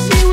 see